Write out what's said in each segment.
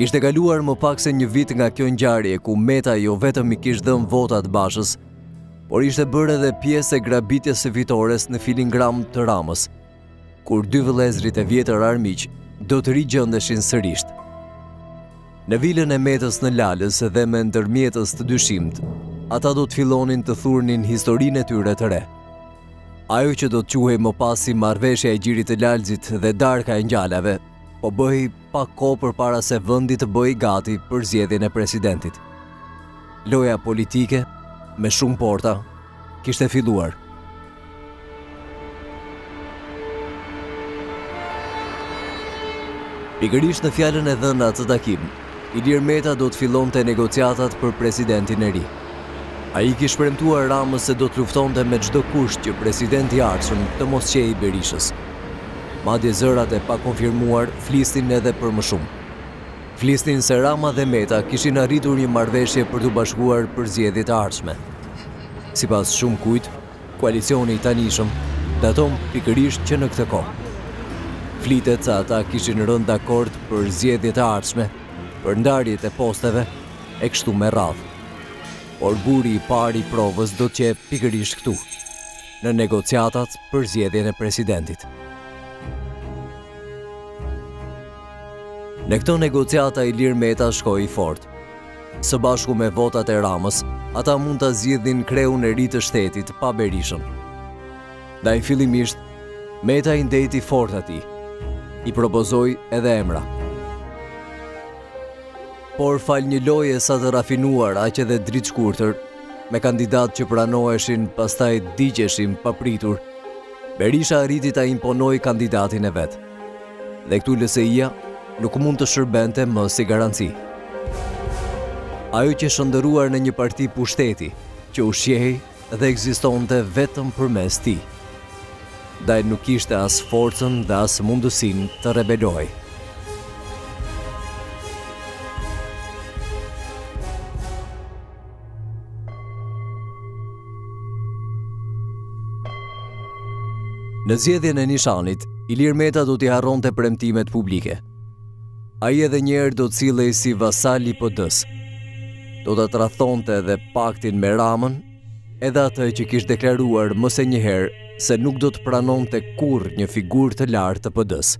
Kishte kaluar më pak se një vit nga kjo ngjarje ku Meta jo vetëm i kish dhënë votat Bashës, por ishte bërë edhe pjesë e grabitjes së fitores në filingram të Ramës, kur dy vëllezërit e vjetër armiq do të rigjendeshin sërisht. Në vilën e Metës në Lalëz dhe me ndërmjetës të dyshimt, ata do të fillonin të thurnin historinë e tyre të re. Ajo që do të quhej më pas si Marrëveshja e Gjirit të Lalzit dhe Darka e Ngjallave, po bëhej pak kohë përpara se vendi të bëhej gati për zgjedhjen e presidentit. Loja politike me shumë porta kishte filluar. Pikërisht në fjalën e dhënë në atë takim, Ilir Meta do të fillonte negociatat për presidentin e ri. Ai i kish premtuar Ramës se do të luftonte me çdo kusht që presidenti i ardhshëm të mos qe i Berishës. Madje zërat e pakonfirmuar flisnin edhe për më shumë. Flisnin se Rama dhe Meta kishin arritur një marrëveshje për t'u bashkuar për zgjedhjet e ardhshme. Sipas shumëkujt, Koalicioni i tanishëm daton pikërisht që në këtë kohë. Flitet se ata kishin rënë dakord për zgjedhjet e ardhshme, për ndarjet e posteve e kështu me radhë. Por guri i parë i provës do të qe pikërisht këtu, në negociatat për zgjedhjen e presidentit. Në këto negociata Ilir Meta shkoi i fortë. Së bashku me votat e Ramës, ata mund ta zgjidhnin kreun e ri të shtetit pa Berishën. Ndaj fillimisht, Meta i ndejti fort atij. I propozoi edhe emra. Por falë një loje sa të rafinuar aq edhe dritëshkurtër, me kandidatë që pranoheshin pastaj digjeshin papritur, Berisha arriti ta imponojë kandidatin e vet. Dhe këtu LSI-ja nuk mund të shërbente më si garanci. Ajo qe shndërruar në një parti pushteti, që ushqehej dhe ekzistonte vetëm përmes tij. Ndaj nuk kishte as forcën dhe as mundësinë të rebelohej. Në zgjedhjen e Nishanit, Ilir Meta do t'i harronte premtimet publike. Ai edhe një herë do të sillej si vasal i PD-s. Do ta tradhtonte edhe paktin me Ramën, edhe atë që kish deklaruar më se një herë se nuk do të pranonte kurrë një figurë të lartë të PD-s.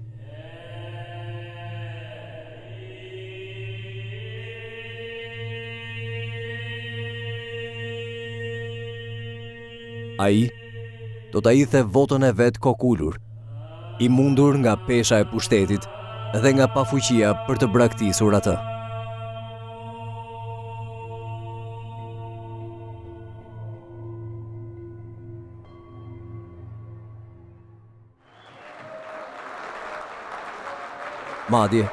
Ai do ta hidhte votën e vet kokulur, i mundur nga pesha e pushtetit dhe nga pafuqia për të braktisur atë. Madje,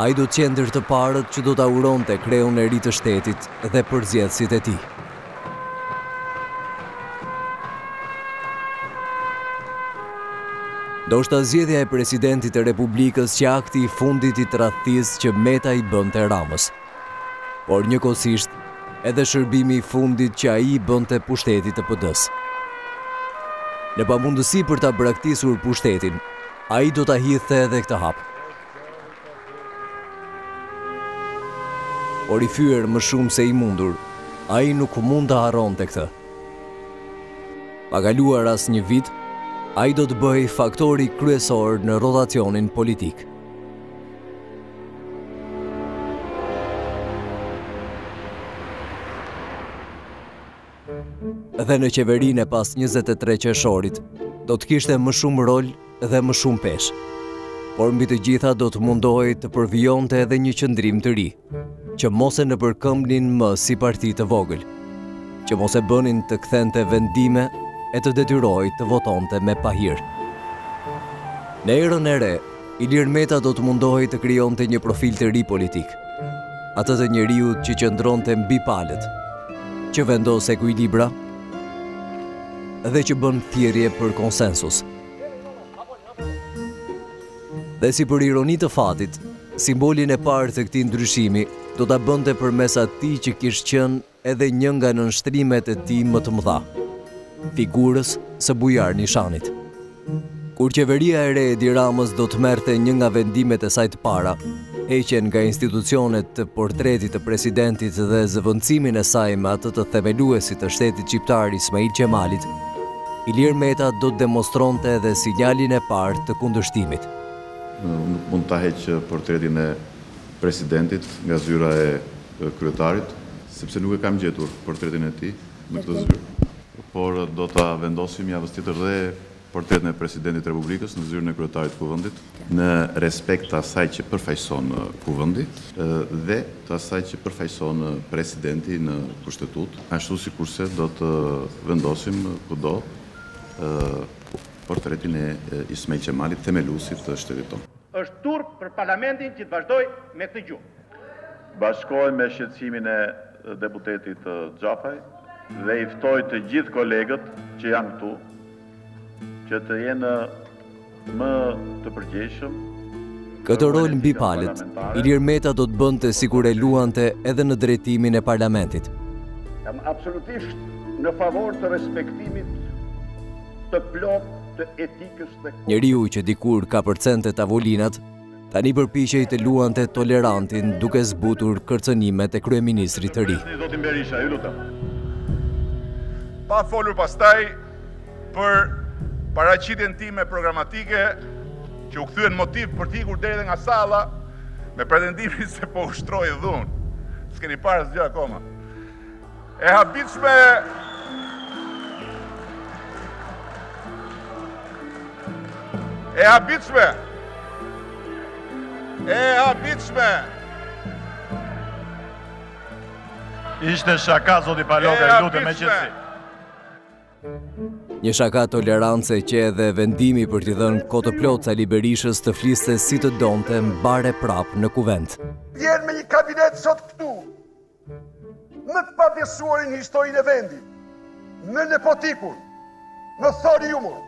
ai do të qe ndër të parët që do ta uronte kreun e ri të shtetit dhe përzgjedhësit e tij. Ndoshta zgjedhja e presidentit të Republikës qe akti i fundit i tradhtisë që Meta i bënte Ramës. por njëkohësisht edhe shërbimi i fundit që ai i bënte pushtetit të PD-së. Në pamundësi për ta braktisur pushtetin, ai do ta hidhte edhe këtë hap. Por i fyer më shumë se i mundur, ai nuk mund ta harronte këtë. Pa kaluar asnjë vit, ai do të bëhej faktori kryesor në rotacionin politik. Dhe në qeverinë e pas 23 qershorit, do të kishte më shumë rol dhe më shumë peshë. Por mbi të gjitha do të mundohej të përvijonte edhe një qëndrim të ri, që mos e nëpërkëmbnin më si parti të vogël, që mos e bënin të kthente vendime e të detyrohej të votonte me pahir. Në erën e re, Ilir Meta do të mundohej të krijonte një profil të ri politik, atë të njeriut që qëndronte mbi palët, që vendos ekuilibra dhe që bën thirrje për konsensus. Dhe si për ironi të fatit, simbolin e parë të këtij ndryshimi do ta bënte përmes atij që kish qenë edhe një nga nënshtrimet e tij më të mëdha, figurës së Bujar Nishanit. Kur qeveria e re e Edi Ramës do të merrte një nga vendimet e saj të para, heqjen nga institucionet të portretit të presidentit dhe zëvendësimin e saj me atë të themeluesit të shtetit shqiptar Ismail Qemalit, Ilir Meta do të demonstronte edhe sinjalin e parë të kundërshtimit. Nuk mund ta heq portretin e presidentit nga zyra e. të kryetarit, sepse nuk e kam gjetur portretin e tij në këtë zyrë, por do ta vendosim javën tjetër dhe portretin e Presidentit të Republikës në zyrën e kryetarit të Kuvendit, në respekt të asaj që përfaqëson Kuvendi dhe të asaj që përfaqëson Presidenti në Kushtetutë, ashtu sikurse do të vendosim kudo portretin e Ismail Qemalit, themeluesit të shtetit tonë. Është turp për parlamentin që të vazhdojë me këtë gjuhë. Bashkohem me shqetësimin e deputetit Xhafaj dhe i ftoj të gjithë kolegët që janë këtu që të jenë më të përgjegjshëm. Këtë rol mbi palët, Ilir Meta do të bënte sikur e luante edhe në drejtimin e parlamentit. Jam absolutisht në favor të respektimit të plotë të etikës dhe... Njeriu që dikur kapërcente tavolinat, Tani përpiqej të luante tolerantin duke zbutur kërcënimet e kryeministrit të ri. Zoti Berisha, ju lutem. Pa folur pastaj për paraqitjen time programatike që u kthye në motiv për të ikur deri dhe nga salla me pretendimin se po ushtroj dhunë. S'keni parë asgjë akoma. E habitshme E habitshme E habitshme Ishte shaka zoti Paloka, ju lutem me qetësi. Një shaka tolerance që edhe vendimi për t'i dhënë kohë plot Sali Berishës të fliste si të donte mbarte prapë në kuvend. Vjen me një kabinet sot këtu, Më të pabesuarin në historinë e vendit, më nepotikun, në thoriumën,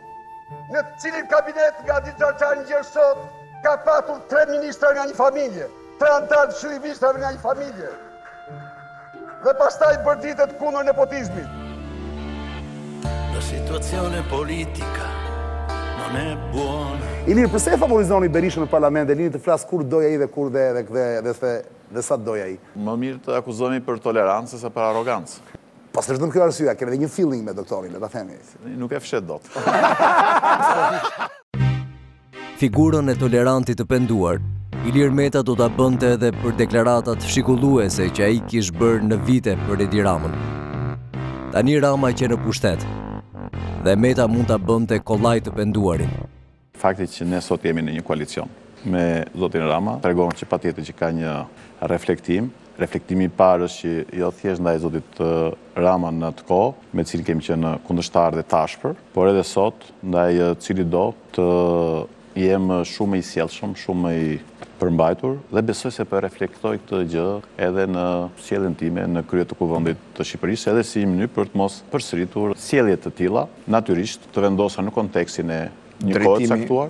në të cilin kabinet nga dita e parë gjer sot ka patur tre ministra nga një familje, tre anëtarë të Këshillit të Ministrave nga një familje, dhe pastaj bërtitet kundër nepotizmit. La situazione politica non è buona. Ilir, përse e favorizoni Berishën në parlament dhe e lini të flasë kur të dojë ai dhe kur dhe dhe dhe dhe dhe dhe sa të dojë ai. Më mirë të akuzohemi për tolerancë se sa për arrogancë. Po s'është vetëm kjo arsyeja, kemi dhe një feeling me doktorin, le ta themi. Nuk e fshet dot. Figurën e tolerantit të penduar, Ilir Meta do ta bënte edhe për deklaratat shkallmuese që ai kish bërë në vite për Edi Ramën. Tani Rama qe në pushtet, dhe Meta mund ta bënte kollaj të penduarin. Fakti që ne sot jemi në një koalicion me zotin Rama, tregon që patjetër që ka një reflektim. Reflektimi i parë është që jo thjesht ndaj zotit Rama në atë kohë, me të cilin kemi qenë kundërshtarë dhe të ashpër, por edhe sot ndaj cilitdo të jem shumë më i sjellshëm, shumë më i përmbajtur dhe besoj se po e reflektoj këtë gjë edhe në sjelljen time në krye të Kuvendit të Shqipërisë, edhe si një mënyrë për të mos përsëritur sjellje të tilla. natyrisht të vendosura në kontekstin e një kohe të caktuar,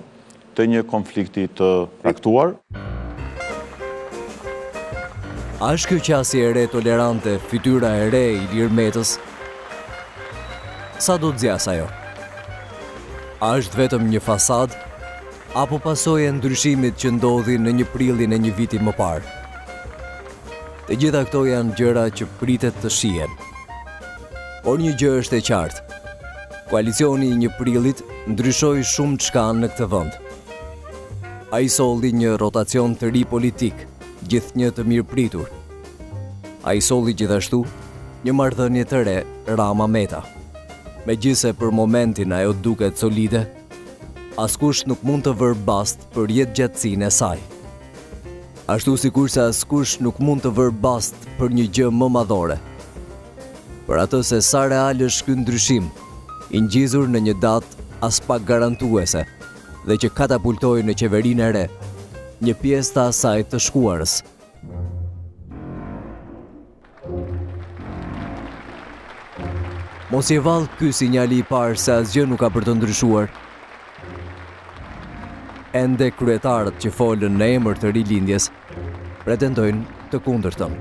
të një konflikti të caktuar. A është kjo qasje e re tolerante fytyra e re e Ilir Metës? Sa do të zgjasë ajo? A është vetëm një fasadë apo pasojë e ndryshimit që ndodhi në një prillin e një viti më parë? Të gjitha këto janë gjëra që pritet të shihen. Por një gjë është e qartë. Koalicioni i një prillit ndryshoi shumëçka në këtë vend. Ai solli një rotacion të ri politik, gjithnjë të mirëpritur. Ai solli gjithashtu një marrëdhënie të re Rama Meta. Megjithëse për momentin ajo duket solide, askush nuk mund të vërë bast për jetëgjatësinë e saj. Ashtu sikurse askush nuk mund të vërë bast për një gjë më madhore. Për atë se sa real është ky ndryshim, i ngjizur në një datë aspak garantuese dhe që katapultoi në qeverinë e re një pjesë të asaj të shkuarës. Mos qe vallë ky sinjali i parë se asgjë nuk ka për të ndryshuar. Ende kryetarët që folën në emër të rilindjes pretendojnë të kundërtën.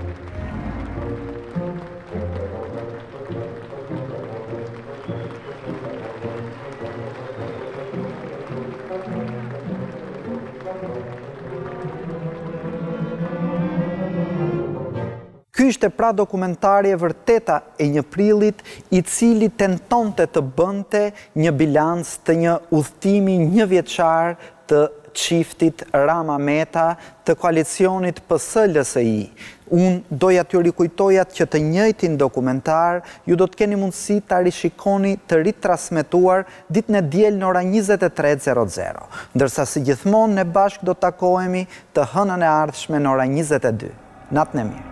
Ky ishte pra dokumentari e vërteta e një prillit i cili tentonte të bënte një bilanc të një udhëtimi njëvjeçar të çiftit Rama Meta të koalicionit PS LSI unë doja t'ju rikujtoja që të njëjtin dokumentar ju do të keni mundësi ta rishikoni të ritransmetuar ditën e diel në ora njëzet e tre zero zero, ndërsa si gjithmonë ne bashkë do të takohemi të hënën e ardhshme në ora njëzet e dy. Natën e mirë.